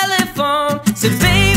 telephone. Said, baby.